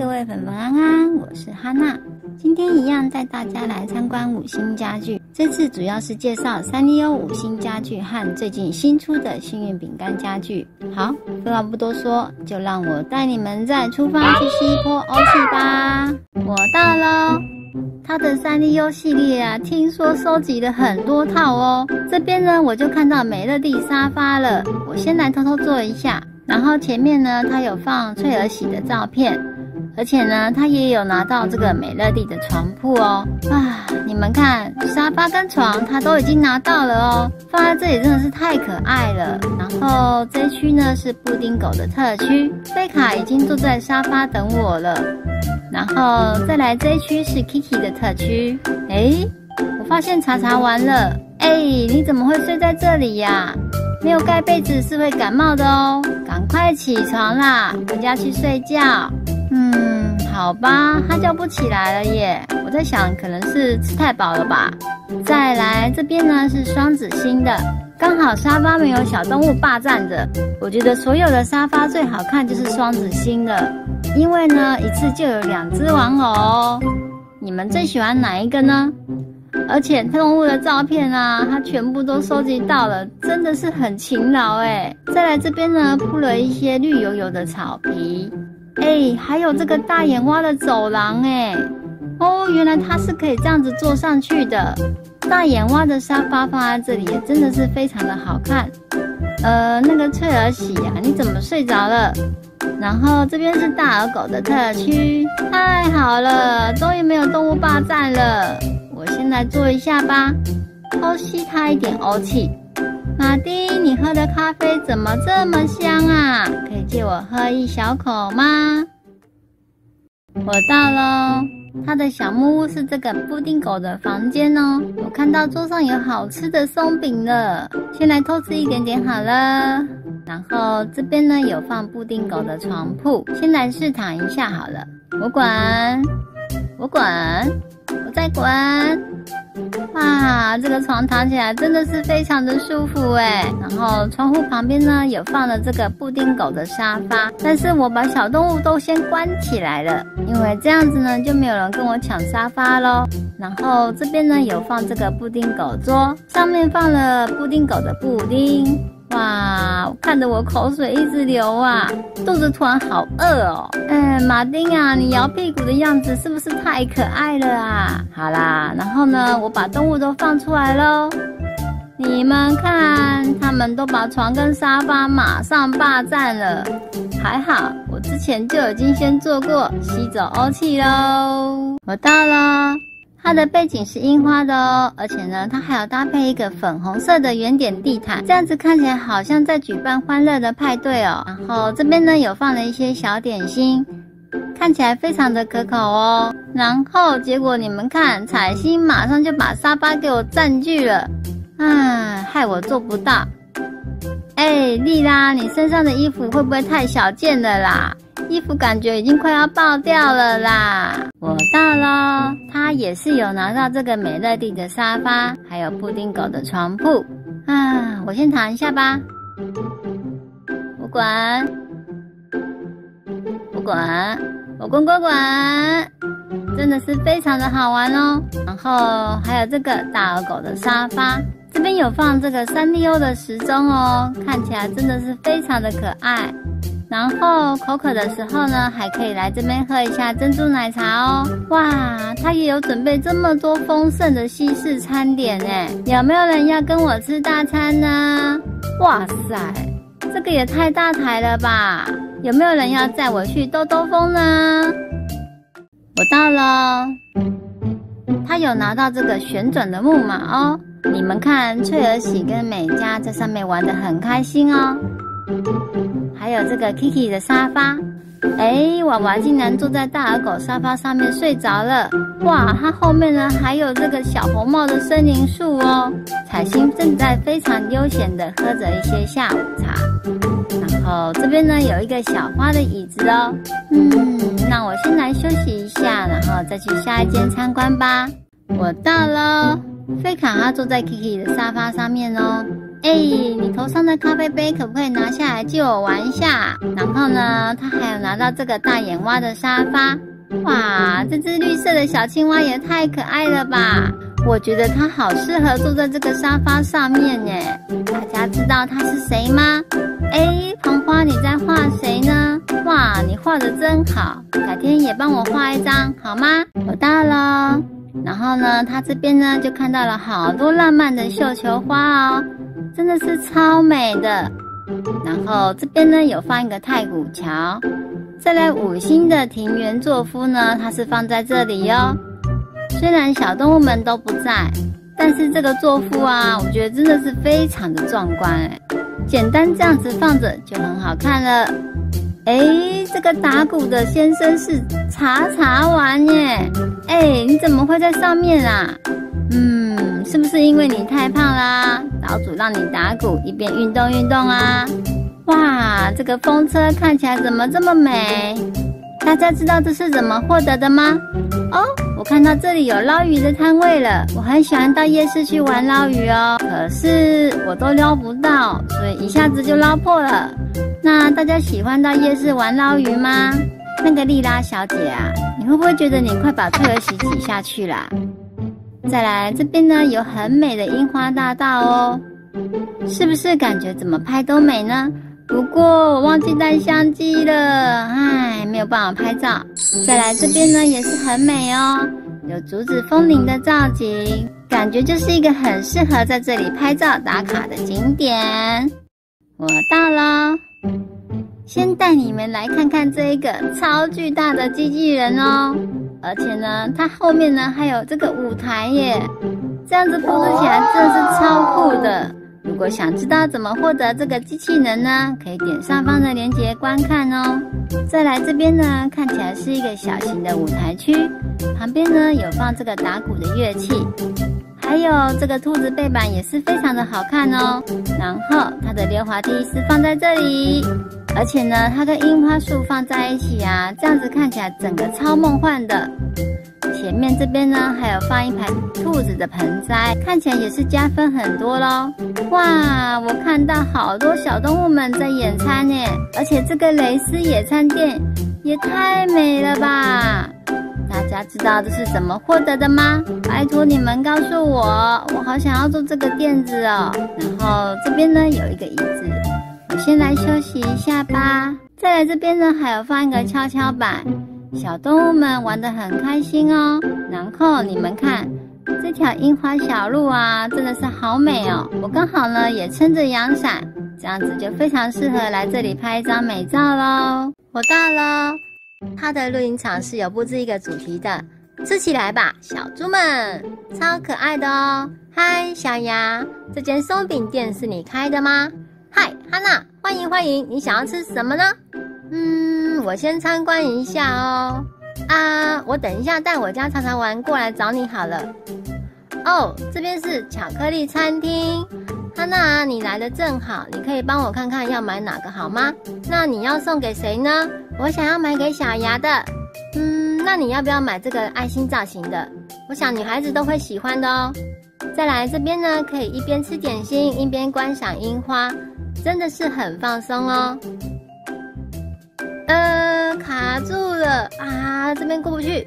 各位粉粉安安，我是哈娜。今天一样带大家来参观五星家具。这次主要是介绍三丽鸥五星家具和最近新出的幸运饼干家具。好，废话不多说，就让我带你们再出发去吸一波欧气吧。我到喽！它的三丽鸥系列啊，听说收集了很多套哦。这边呢，我就看到美乐蒂沙发了，我先来偷偷坐一下。然后前面呢，它有放翠儿喜的照片，而且呢，他也有拿到这个美乐蒂的床铺哦。啊，你们看，沙发跟床他都已经拿到了哦，放在这里真的是太可爱了。然后这一区呢是布丁狗的特区，贝卡已经坐在沙发等我了。然后再来这一区是 Kiki 的特区。哎，我发现查查完了。哎，你怎么会睡在这里呀？没有盖被子是会感冒的哦，赶快起床啦，回家去睡觉。嗯，好吧，他叫不起来了耶。我在想，可能是吃太饱了吧。再来这边呢是双子星的，刚好沙发没有小动物霸占着。我觉得所有的沙发最好看就是双子星的，因为呢一次就有两只玩偶。你们最喜欢哪一个呢？而且动物的照片啊，它全部都收集到了，真的是很勤劳哎。再来这边呢，铺了一些绿油油的草皮，哎，还有这个大眼蛙的走廊哎。哦，原来它是可以这样子坐上去的。大眼蛙的沙发放在这里，也真的是非常的好看。呃，那个翠儿喜呀，你怎么睡着了？然后这边是大耳狗的特区，太好了，终于没有动物霸占了。我先来坐一下吧，偷吸它一点欧气。马丁，你喝的咖啡怎么这么香啊？可以借我喝一小口吗？我到喽，它的小木屋是这个布丁狗的房间哦。我看到桌上有好吃的松饼了，先来偷吃一点点好了。然后这边呢有放布丁狗的床铺，先来试躺一下好了。我管，我管。我再滚，哇，这个床躺起来真的是非常的舒服哎。然后窗户旁边呢有放了这个布丁狗的沙发，但是我把小动物都先关起来了，因为这样子呢就没有人跟我抢沙发喽。然后这边呢有放这个布丁狗桌，上面放了布丁狗的布丁。哇，看得我口水一直流啊，肚子突然好饿哦。哎，马丁啊，你摇屁股的样子是不是太可爱了啊？好啦，然后呢，我把动物都放出来喽。你们看，他们都把床跟沙发马上霸占了。还好，我之前就已经先做过吸走欧气喽。我到了。它的背景是樱花的哦，而且呢，它还有搭配一个粉红色的圆点地毯，这样子看起来好像在举办欢乐的派对哦。然后这边呢有放了一些小点心，看起来非常的可口哦。然后结果你们看，彩星马上就把沙发给我占据了，嗯，害我做不到。哎，丽拉，你身上的衣服会不会太小件了啦？衣服感觉已经快要爆掉了啦！我到喽，他也是有拿到这个美乐蒂的沙发，还有布丁狗的床铺啊！我先躺一下吧。我滚，我滚，我滚滚滚，真的是非常的好玩哦。然后还有这个大耳狗的沙发，这边有放这个三丽鸥的时钟哦，看起来真的是非常的可爱。然后口渴的时候呢，还可以来这边喝一下珍珠奶茶哦。哇，他也有准备这么多丰盛的西式餐点呢，有没有人要跟我吃大餐呢？哇塞，这个也太大台了吧！有没有人要载我去兜兜风呢？我到了，他有拿到这个旋转的木马哦。你们看，翠儿喜跟美嘉在上面玩的很开心哦。还有这个 Kiki 的沙发，哎，娃娃竟然坐在大耳狗沙发上面睡着了。哇，它后面呢还有这个小红帽的森林树哦。彩星正在非常悠闲的喝着一些下午茶。然后这边呢有一个小花的椅子哦。嗯，那我先来休息一下，然后再去下一间参观吧。我到了，菲卡他坐在 Kiki 的沙发上面哦。哎，你头上的咖啡杯可不可以拿下来借我玩一下？然后呢，他还有拿到这个大眼蛙的沙发。哇，这只绿色的小青蛙也太可爱了吧！我觉得它好适合坐在这个沙发上面耶。大家知道它是谁吗？哎，黄花，你在画谁呢？哇，你画的真好，改天也帮我画一张好吗？我到了。然后呢，他这边呢就看到了好多浪漫的绣球花哦，真的是超美的。然后这边呢有放一个太古桥，再来五星的庭园作夫呢，它是放在这里哟。虽然小动物们都不在，但是这个作夫啊，我觉得真的是非常的壮观哎。简单这样子放着就很好看了。哎，这个打鼓的先生是茶茶丸耶！哎，你怎么会在上面啊？嗯是不是因为你太胖啦？岛主让你打鼓，一边运动运动啊！哇，这个风车看起来怎么这么美？大家知道这是怎么获得的吗？哦，我看到这里有捞鱼的摊位了。我很喜欢到夜市去玩捞鱼哦，可是我都捞不到，所以一下子就捞破了。那大家喜欢到夜市玩捞鱼吗？那个丽拉小姐啊，你会不会觉得你快把退而喜挤下去啦？再来这边呢，有很美的樱花大道哦，是不是感觉怎么拍都美呢？不过我忘记带相机了，唉，没有办法拍照。再来这边呢，也是很美哦，有竹子风铃的造景，感觉就是一个很适合在这里拍照打卡的景点。我到了。先带你们来看看这一个超巨大的机器人哦，而且呢，它后面呢还有这个舞台耶，这样子布置起来真的是超酷的。如果想知道怎么获得这个机器人呢，可以点上方的链接观看哦。再来这边呢，看起来是一个小型的舞台区，旁边呢有放这个打鼓的乐器。还有这个兔子背板也是非常的好看哦，然后它的溜滑梯是放在这里，而且呢，它跟樱花树放在一起啊，这样子看起来整个超梦幻的。前面这边呢，还有放一排兔子的盆栽，看起来也是加分很多喽。哇，我看到好多小动物们在野餐呢，而且这个蕾丝野餐垫也太美了吧！大家知道这是怎么获得的吗？拜托你们告诉我，我好想要坐这个垫子哦。然后这边呢有一个椅子，先来休息一下吧。再来这边呢还有放一个跷跷板，小动物们玩得很开心哦。然后你们看这条樱花小路啊，真的是好美哦。我刚好呢也撑着阳伞，这样子就非常适合来这里拍一张美照喽。我到了。它的露营场是有布置一个主题的，吃起来吧，小猪们，超可爱的哦！嗨，小牙，这间松饼店是你开的吗？嗨，哈娜，欢迎欢迎，你想要吃什么呢？嗯，我先参观一下哦。啊，我等一下带我家常常玩过来找你好了。哦，这边是巧克力餐厅。哈娜，你来的正好，你可以帮我看看要买哪个好吗？那你要送给谁呢？我想要买给小牙的。嗯，那你要不要买这个爱心造型的？我想女孩子都会喜欢的哦。再来这边呢，可以一边吃点心一边观赏樱花，真的是很放松哦。呃，卡住了啊，这边过不去。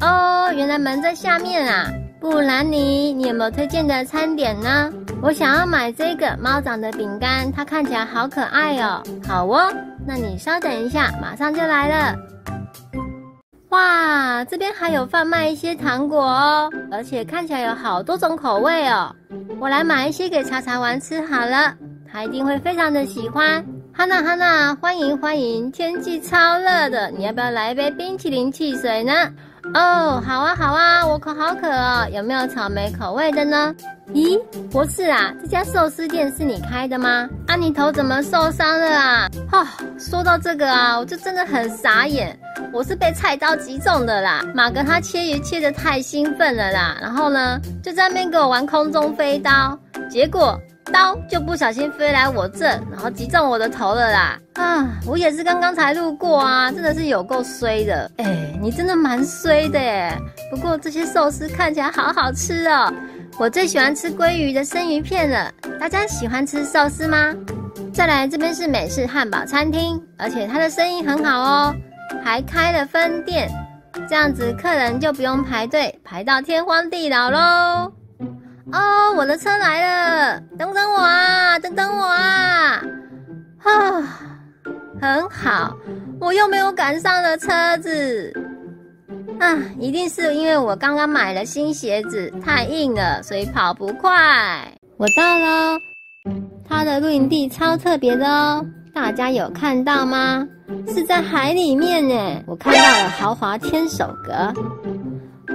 哦，原来门在下面啊。布兰妮，你有没有推荐的餐点呢？我想要买这个猫掌的饼干，它看起来好可爱哦。好哦，那你稍等一下，马上就来了。哇，这边还有贩卖一些糖果哦，而且看起来有好多种口味哦。我来买一些给茶茶玩吃好了，他一定会非常的喜欢。哈娜哈娜，欢迎欢迎，天气超热的，你要不要来一杯冰淇淋汽水呢？哦，好啊，好啊，我口好渴哦，有没有草莓口味的呢？咦，博士啊，这家寿司店是你开的吗？啊，你头怎么受伤了啊？哦，说到这个啊，我就真的很傻眼，我是被菜刀击中的啦。马哥他切鱼切的太兴奋了啦，然后呢，就在那边给我玩空中飞刀，结果。刀就不小心飞来我这，然后击中我的头了啦！啊，我也是刚刚才路过啊，真的是有够衰的。哎，你真的蛮衰的耶。不过这些寿司看起来好好吃哦，我最喜欢吃鲑鱼的生鱼片了。大家喜欢吃寿司吗？再来，这边是美式汉堡餐厅，而且它的生意很好哦，还开了分店，这样子客人就不用排队排到天荒地老喽。哦，我的车来了，等等我啊，等等我啊！啊，很好，我又没有赶上了车子。啊，一定是因为我刚刚买了新鞋子，太硬了，所以跑不快。我到了，它的露营地超特别的哦，大家有看到吗？是在海里面呢，我看到了豪华天守阁。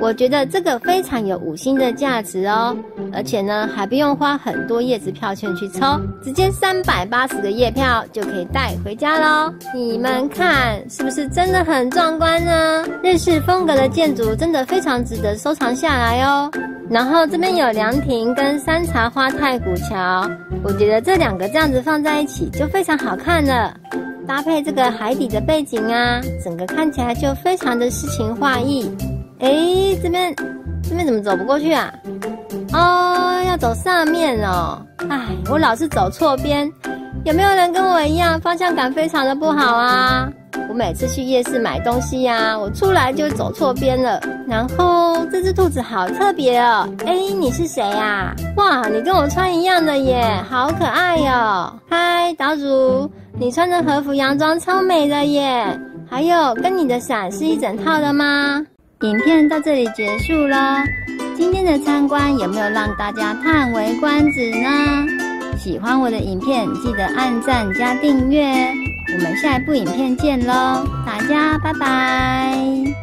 我觉得这个非常有五星的价值哦，而且呢还不用花很多叶子票券去抽，直接三百八十个月票就可以带回家喽。你们看是不是真的很壮观呢？日式风格的建筑真的非常值得收藏下来哦。然后这边有凉亭跟山茶花太古桥，我觉得这两个这样子放在一起就非常好看了，搭配这个海底的背景啊，整个看起来就非常的诗情画意。哎，这边这边怎么走不过去啊？哦，要走上面哦。哎，我老是走错边，有没有人跟我一样方向感非常的不好啊？我每次去夜市买东西呀，我出来就走错边了。然后这只兔子好特别哦。哎，你是谁呀？哇，你跟我穿一样的耶，好可爱哟。嗨，岛主，你穿的和服洋装超美的耶。还有，跟你的伞是一整套的吗？影片到这里结束了，今天的参观有没有让大家叹为观止呢？喜欢我的影片，记得按赞加订阅，我们下一部影片见喽，大家拜拜。